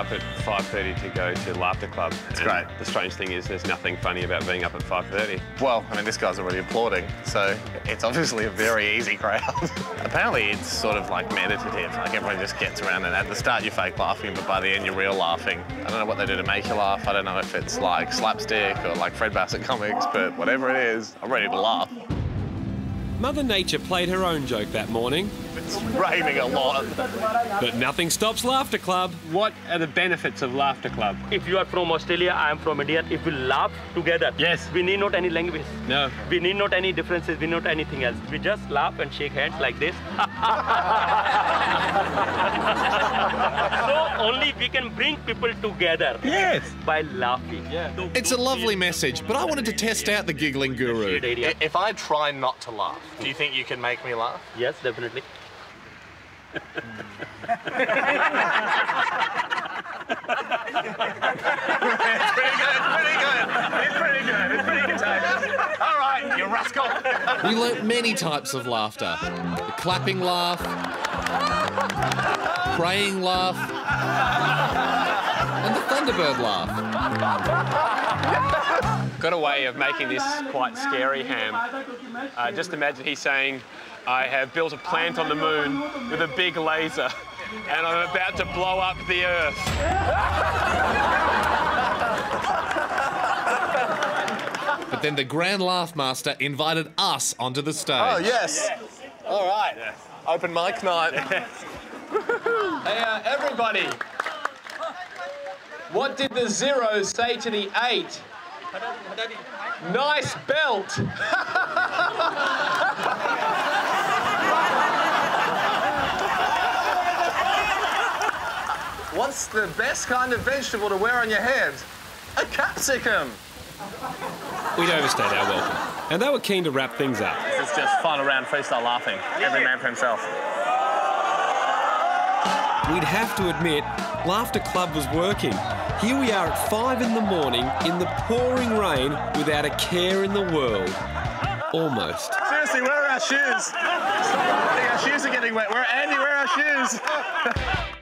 up at 5.30 to go to the Laughter Club. It's great. The strange thing is there's nothing funny about being up at 5.30. Well, I mean, this guy's already applauding, so it's obviously a very easy crowd. Apparently, it's sort of like meditative. Like everyone just gets around, and at the start you're fake laughing, but by the end you're real laughing. I don't know what they do to make you laugh. I don't know if it's like slapstick or like Fred Basset comics, but whatever it is, I'm ready to laugh. Mother Nature played her own joke that morning, It's raining a lot. but nothing stops Laughter Club. What are the benefits of Laughter Club? If you are from Australia, I am from India. If we laugh together, Yes. we need not any language. No. We need not any differences. We need not anything else. We just laugh and shake hands like this. so only we can bring people together. Yes. By laughing. Yeah. It's a lovely message, but I wanted to test out the giggling guru. If I try not to laugh, do you think you can make me laugh? Yes, definitely. Hmm. It's pretty good, it's pretty good. It's pretty good, it's pretty contagious. All right, you rascal. We learnt many types of laughter the clapping laugh, praying laugh, and the Thunderbird laugh. Got a way of making this quite scary, Ham. Uh, just imagine he's saying, I have built a plant on the moon with a big laser, and I'm about to blow up the Earth. But then the Grand Laugh Master invited us onto the stage. Oh, yes. All right. Open mic night. Hey, uh, everybody. What did the zero say to the eight? Nice belt. What's the best kind of vegetable to wear on your head? A capsicum. We'd overstayed our welcome, and they were keen to wrap things up. This is just final round freestyle laughing. Every man for himself. We'd have to admit, Laughter Club was working. Here we are at five in the morning in the pouring rain without a care in the world. Almost. Seriously, where are our shoes? I think our shoes are getting wet. Where Andy? Where are our shoes?